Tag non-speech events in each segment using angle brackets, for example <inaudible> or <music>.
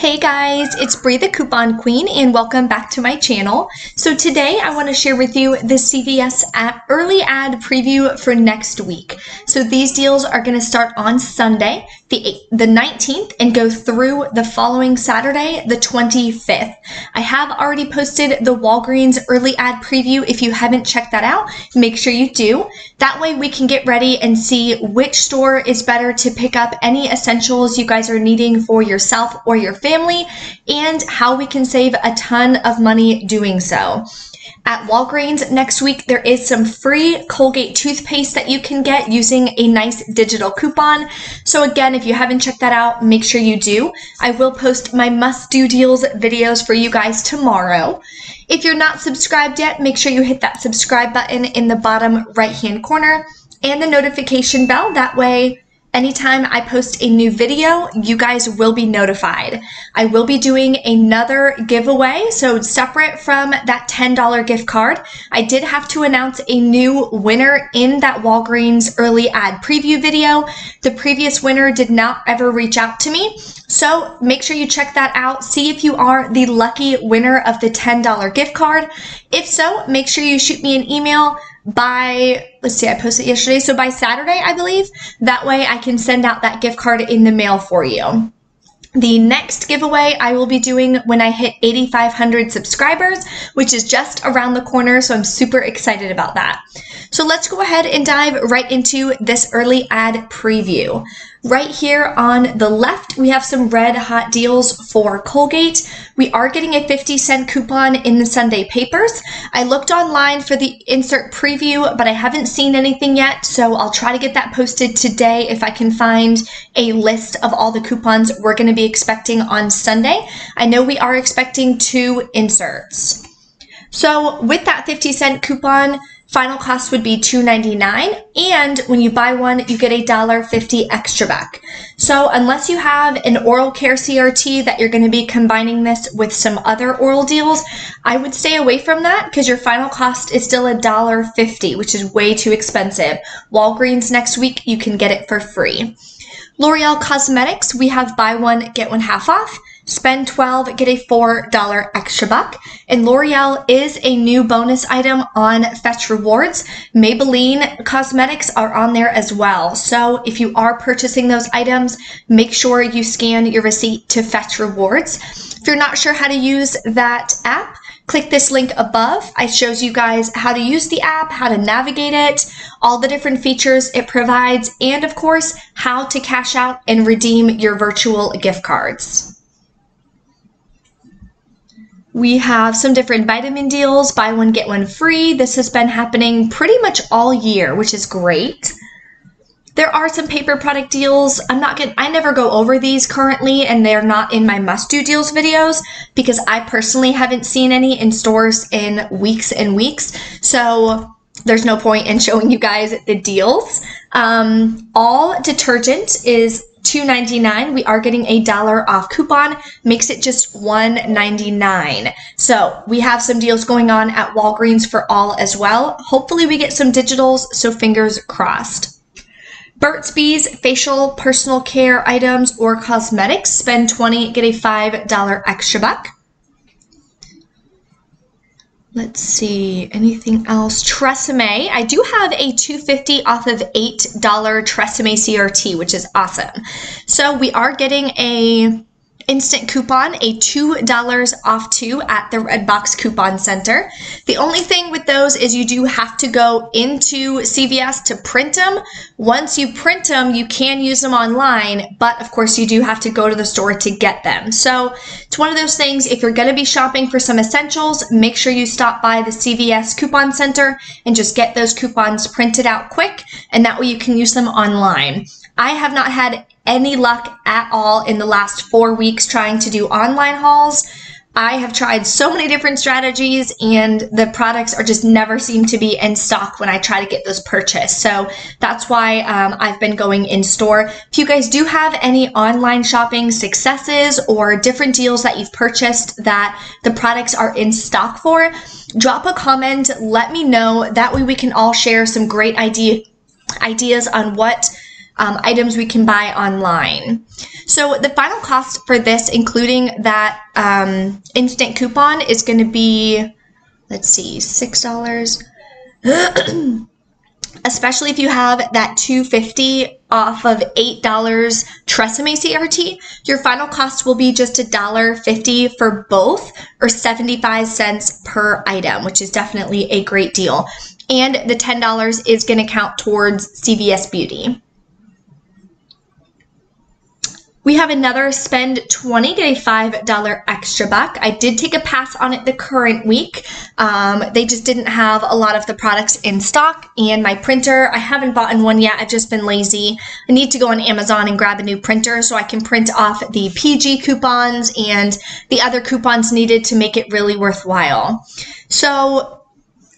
Hey guys, it's Bree the Coupon Queen and welcome back to my channel. So today I want to share with you the CVS ad, early ad preview for next week. So these deals are going to start on Sunday, the, eight, the 19th and go through the following Saturday, the 25th. I have already posted the Walgreens early ad preview. If you haven't checked that out, make sure you do. That way we can get ready and see which store is better to pick up any essentials you guys are needing for yourself or your family family and how we can save a ton of money doing so. At Walgreens next week, there is some free Colgate toothpaste that you can get using a nice digital coupon. So again, if you haven't checked that out, make sure you do. I will post my must-do deals videos for you guys tomorrow. If you're not subscribed yet, make sure you hit that subscribe button in the bottom right-hand corner and the notification bell. That way Anytime I post a new video, you guys will be notified. I will be doing another giveaway, so separate from that $10 gift card. I did have to announce a new winner in that Walgreens early ad preview video. The previous winner did not ever reach out to me, so make sure you check that out. See if you are the lucky winner of the $10 gift card. If so, make sure you shoot me an email by, let's see, I posted yesterday. So by Saturday, I believe. That way I can send out that gift card in the mail for you. The next giveaway I will be doing when I hit 8,500 subscribers, which is just around the corner, so I'm super excited about that. So let's go ahead and dive right into this early ad preview. Right here on the left, we have some red hot deals for Colgate. We are getting a 50 cent coupon in the Sunday papers. I looked online for the insert preview, but I haven't seen anything yet, so I'll try to get that posted today if I can find a list of all the coupons we're going to be expecting on Sunday. I know we are expecting two inserts. So with that 50 cent coupon, Final cost would be $2.99, and when you buy one, you get a $1.50 extra back. So unless you have an oral care CRT that you're going to be combining this with some other oral deals, I would stay away from that because your final cost is still a $1.50, which is way too expensive. Walgreens next week, you can get it for free. L'Oreal Cosmetics, we have buy one, get one half off. Spend 12, get a $4 extra buck. And L'Oreal is a new bonus item on Fetch Rewards. Maybelline cosmetics are on there as well. So if you are purchasing those items, make sure you scan your receipt to Fetch Rewards. If you're not sure how to use that app, click this link above. I shows you guys how to use the app, how to navigate it, all the different features it provides, and of course, how to cash out and redeem your virtual gift cards. We have some different vitamin deals, buy one, get one free. This has been happening pretty much all year, which is great. There are some paper product deals. I'm not gonna. I never go over these currently and they're not in my must do deals videos because I personally haven't seen any in stores in weeks and weeks. So there's no point in <laughs> showing you guys the deals. Um, all detergent is $2.99 we are getting a dollar off coupon. Makes it just $1.99 so we have some deals going on at walgreens for all as well. Hopefully we get some digitals so fingers crossed. Burt's Bees facial personal care items or cosmetics spend 20 get a $5 extra buck Let's see, anything else? Tresemme. I do have a 250 off of $8 Tresemme CRT, which is awesome. So we are getting a instant coupon, a $2 off two at the Redbox Coupon Center. The only thing with those is you do have to go into CVS to print them. Once you print them, you can use them online, but of course you do have to go to the store to get them. So it's one of those things, if you're gonna be shopping for some essentials, make sure you stop by the CVS Coupon Center and just get those coupons printed out quick, and that way you can use them online. I have not had any luck at all in the last four weeks trying to do online hauls. I have tried so many different strategies and the products are just never seem to be in stock when I try to get those purchased. So that's why um, I've been going in store. If you guys do have any online shopping successes or different deals that you've purchased that the products are in stock for, drop a comment, let me know. That way we can all share some great idea, ideas on what um, items we can buy online. So the final cost for this, including that um, instant coupon, is going to be, let's see, $6. <clears throat> especially if you have that 250 off of $8 Tresemme CRT, your final cost will be just $1.50 for both or 75 cents per item, which is definitely a great deal. And the $10 is going to count towards CVS Beauty. We have another spend 20, get a $5 extra buck. I did take a pass on it the current week. Um, they just didn't have a lot of the products in stock. And my printer, I haven't bought one yet. I've just been lazy. I need to go on Amazon and grab a new printer so I can print off the PG coupons and the other coupons needed to make it really worthwhile. So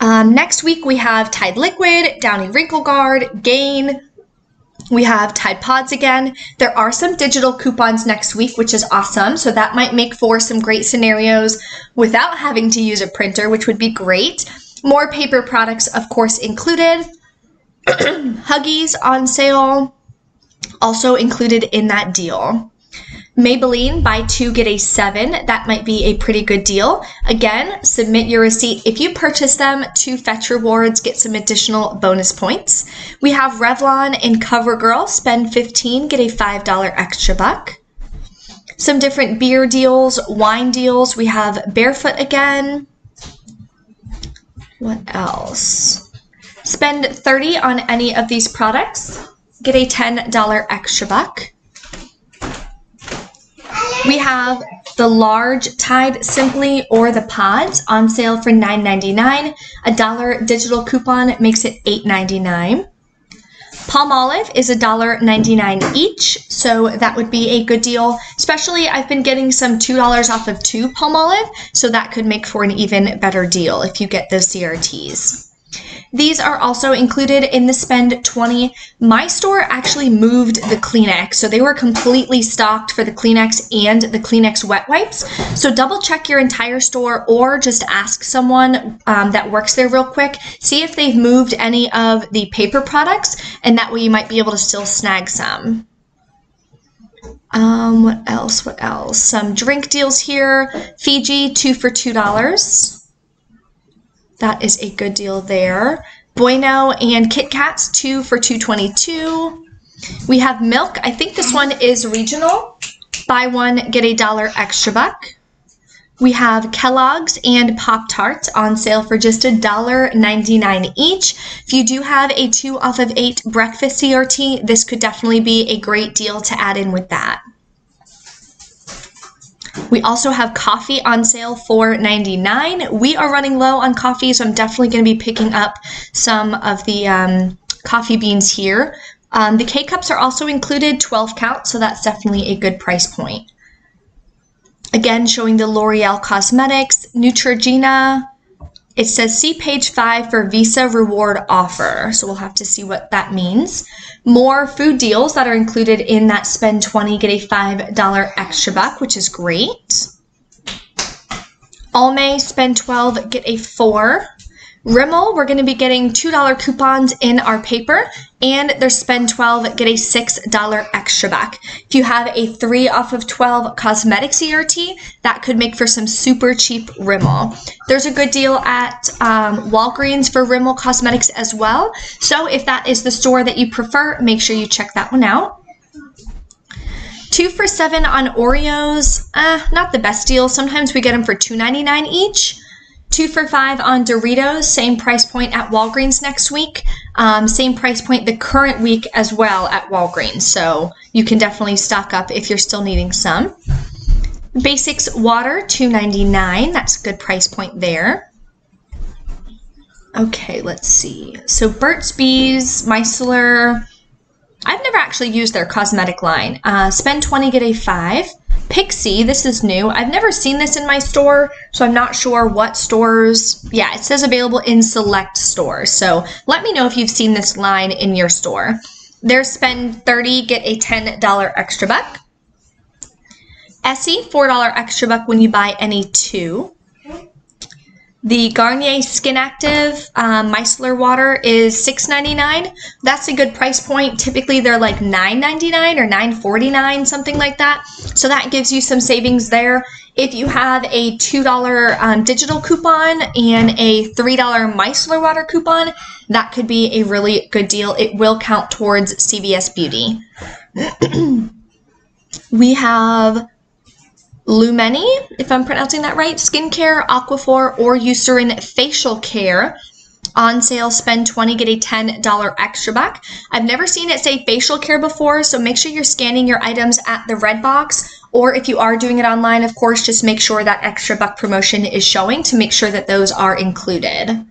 um, next week we have Tide Liquid, Downy Wrinkle Guard, Gain, we have Tide Pods again. There are some digital coupons next week, which is awesome. So that might make for some great scenarios without having to use a printer, which would be great. More paper products, of course, included. <clears throat> Huggies on sale, also included in that deal. Maybelline, buy two, get a seven. That might be a pretty good deal. Again, submit your receipt. If you purchase them to Fetch Rewards, get some additional bonus points. We have Revlon and CoverGirl, spend 15, get a $5 extra buck. Some different beer deals, wine deals. We have Barefoot again. What else? Spend 30 on any of these products, get a $10 extra buck. We have the large Tide Simply or the pods on sale for $9.99. A dollar digital coupon makes it $8.99. Palmolive is $1.99 each, so that would be a good deal. Especially, I've been getting some $2 off of two Palmolive, so that could make for an even better deal if you get those CRTs. These are also included in the spend 20. My store actually moved the Kleenex, so they were completely stocked for the Kleenex and the Kleenex wet wipes. So double check your entire store or just ask someone um, that works there real quick. See if they've moved any of the paper products, and that way you might be able to still snag some. Um, what else? What else? Some drink deals here. Fiji, two for $2. That is a good deal there. Bueno and Kit Kats, two for 222. We have milk. I think this one is regional. Buy one, get a dollar extra buck. We have Kellogg's and Pop Tarts on sale for just a dollar ninety-nine each. If you do have a two off of eight breakfast CRT, this could definitely be a great deal to add in with that. We also have coffee on sale for 99. We are running low on coffee, so I'm definitely going to be picking up some of the um, coffee beans here. Um, the K-Cups are also included, 12 count, so that's definitely a good price point. Again, showing the L'Oreal Cosmetics, Neutrogena, it says see page five for Visa reward offer. So we'll have to see what that means. More food deals that are included in that spend 20, get a $5 extra buck, which is great. Almay spend 12, get a four. Rimmel, we're going to be getting $2 coupons in our paper, and their spend 12, get a $6 extra back. If you have a 3 off of 12 cosmetics CRT, that could make for some super cheap Rimmel. There's a good deal at um, Walgreens for Rimmel Cosmetics as well, so if that is the store that you prefer, make sure you check that one out. Two for seven on Oreos, uh, not the best deal. Sometimes we get them for $2.99 each. Two for five on Doritos, same price point at Walgreens next week. Um, same price point the current week as well at Walgreens. So you can definitely stock up if you're still needing some. Basics water, $2.99. That's a good price point there. Okay, let's see. So Burt's Bees, Micellar. I've never actually used their cosmetic line. Uh, spend 20, get a 5. Pixi, this is new. I've never seen this in my store, so I'm not sure what stores. Yeah, it says available in select stores. So let me know if you've seen this line in your store. There's spend 30, get a $10 extra buck. Essie, $4 extra buck when you buy any two. The Garnier Skin Active um, Micellar Water is $6.99. That's a good price point. Typically, they're like $9.99 or $9.49, something like that. So that gives you some savings there. If you have a $2 um, digital coupon and a $3 micellar water coupon, that could be a really good deal. It will count towards CVS Beauty. <clears throat> we have Lumeni, if I'm pronouncing that right, skincare, Aquaphor, or Eucerin facial care. On sale, spend 20, get a $10 extra back. I've never seen it say facial care before, so make sure you're scanning your items at the red box. Or if you are doing it online, of course, just make sure that extra buck promotion is showing to make sure that those are included.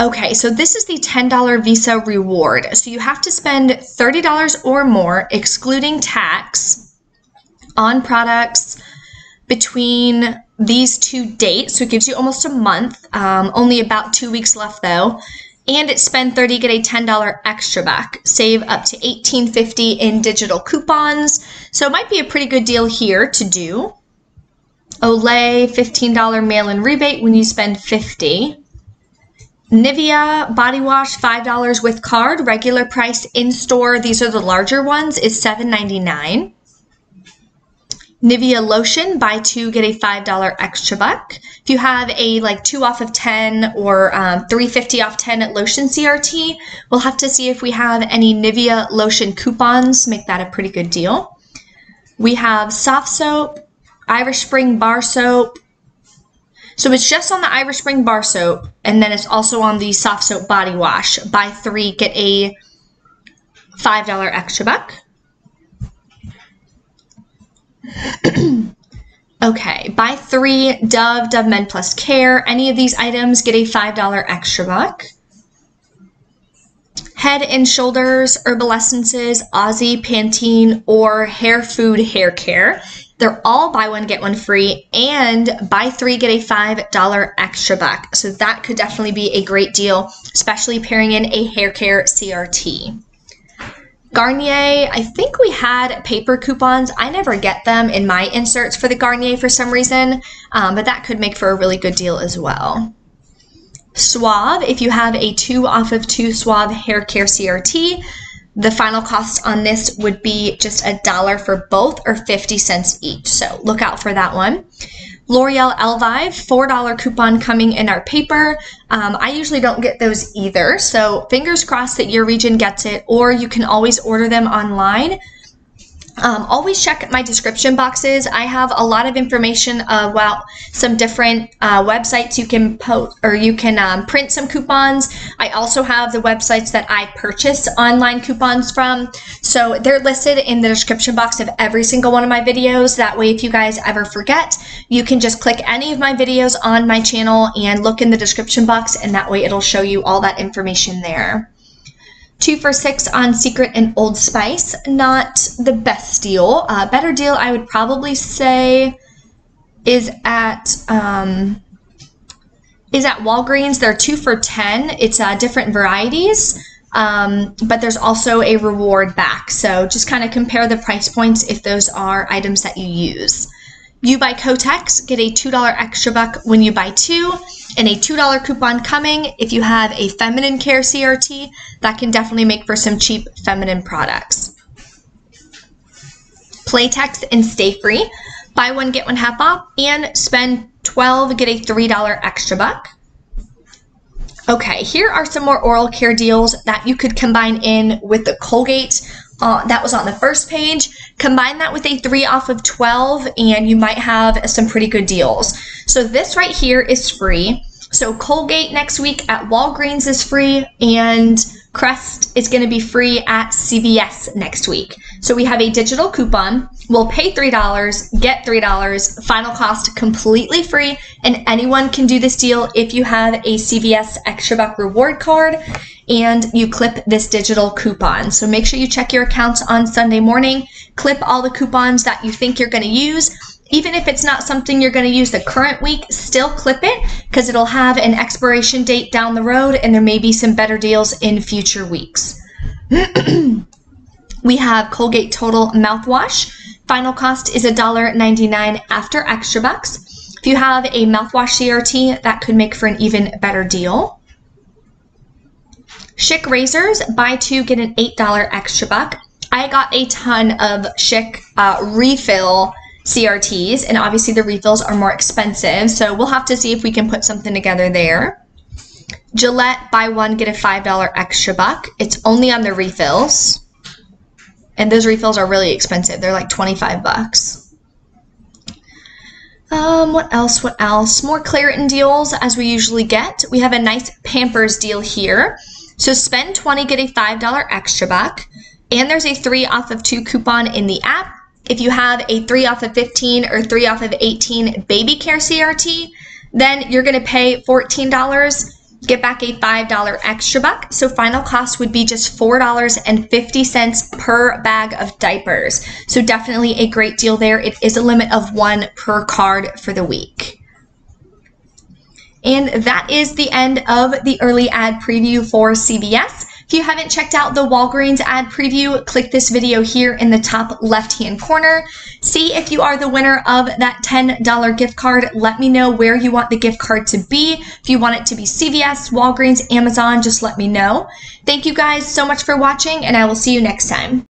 Okay, so this is the $10 Visa reward. So you have to spend $30 or more, excluding tax, on products between these two dates. So it gives you almost a month, um, only about two weeks left though. And spend 30, get a $10 extra back. Save up to $18.50 in digital coupons. So it might be a pretty good deal here to do. Olay, $15 mail-in rebate when you spend 50. Nivea body wash, $5 with card. Regular price in store, these are the larger ones, is $7.99. Nivea lotion, buy two, get a $5 extra buck. If you have a like two off of 10 or um, 350 off 10 at Lotion CRT, we'll have to see if we have any Nivea lotion coupons, make that a pretty good deal. We have Softsoap, Irish Spring bar soap. So it's just on the Irish Spring bar soap, and then it's also on the Softsoap body wash. Buy three, get a $5 extra buck. <clears throat> okay, buy three Dove, Dove Men Plus Care. Any of these items get a $5 extra buck. Head and Shoulders, Herbal Essences, Aussie, Pantene, or Hair Food Hair Care. They're all buy one, get one free, and buy three, get a $5 extra buck. So that could definitely be a great deal, especially pairing in a hair care CRT. Garnier, I think we had paper coupons. I never get them in my inserts for the Garnier for some reason, um, but that could make for a really good deal as well. Suave, if you have a two off of two Suave hair care CRT, the final cost on this would be just a dollar for both or 50 cents each. So look out for that one. L'Oreal Elvive, $4 coupon coming in our paper. Um, I usually don't get those either, so fingers crossed that your region gets it, or you can always order them online. Um, always check my description boxes. I have a lot of information about some different uh, websites you can post or you can um, print some coupons. I also have the websites that I purchase online coupons from. So they're listed in the description box of every single one of my videos. That way, if you guys ever forget, you can just click any of my videos on my channel and look in the description box, and that way it'll show you all that information there. Two for six on Secret and Old Spice. Not the best deal. Uh, better deal, I would probably say, is at um, is at Walgreens. They're two for ten. It's uh, different varieties, um, but there's also a reward back. So just kind of compare the price points if those are items that you use. You buy Kotex, get a $2 extra buck when you buy two, and a $2 coupon coming if you have a feminine care CRT. That can definitely make for some cheap feminine products. Playtex and Stayfree. Buy one, get one half off, and spend 12, get a $3 extra buck. Okay, here are some more oral care deals that you could combine in with the Colgate uh, that was on the first page. Combine that with a 3 off of 12 and you might have some pretty good deals. So this right here is free. So Colgate next week at Walgreens is free and Crest is going to be free at CVS next week. So we have a digital coupon. We'll pay $3, get $3, final cost completely free, and anyone can do this deal if you have a CVS Extra Buck reward card and you clip this digital coupon. So make sure you check your accounts on Sunday morning, clip all the coupons that you think you're going to use. Even if it's not something you're going to use the current week, still clip it because it'll have an expiration date down the road and there may be some better deals in future weeks. <clears throat> we have Colgate Total Mouthwash. Final cost is $1.99 after extra bucks. If you have a mouthwash CRT, that could make for an even better deal. Schick razors, buy two, get an $8 extra buck. I got a ton of Schick uh, refill CRTs, and obviously the refills are more expensive, so we'll have to see if we can put something together there. Gillette, buy one, get a $5 extra buck. It's only on the refills. And those refills are really expensive. They're like 25 bucks. Um, what else? What else? More Claritin deals as we usually get. We have a nice Pampers deal here. So spend 20, get a $5 extra buck. And there's a 3 off of 2 coupon in the app. If you have a 3 off of 15 or 3 off of 18 baby care CRT, then you're to pay $14 get back a $5 extra buck. So final cost would be just $4.50 per bag of diapers. So definitely a great deal there. It is a limit of one per card for the week. And that is the end of the early ad preview for CVS. If you haven't checked out the Walgreens ad preview, click this video here in the top left-hand corner. See if you are the winner of that $10 gift card. Let me know where you want the gift card to be. If you want it to be CVS, Walgreens, Amazon, just let me know. Thank you guys so much for watching, and I will see you next time.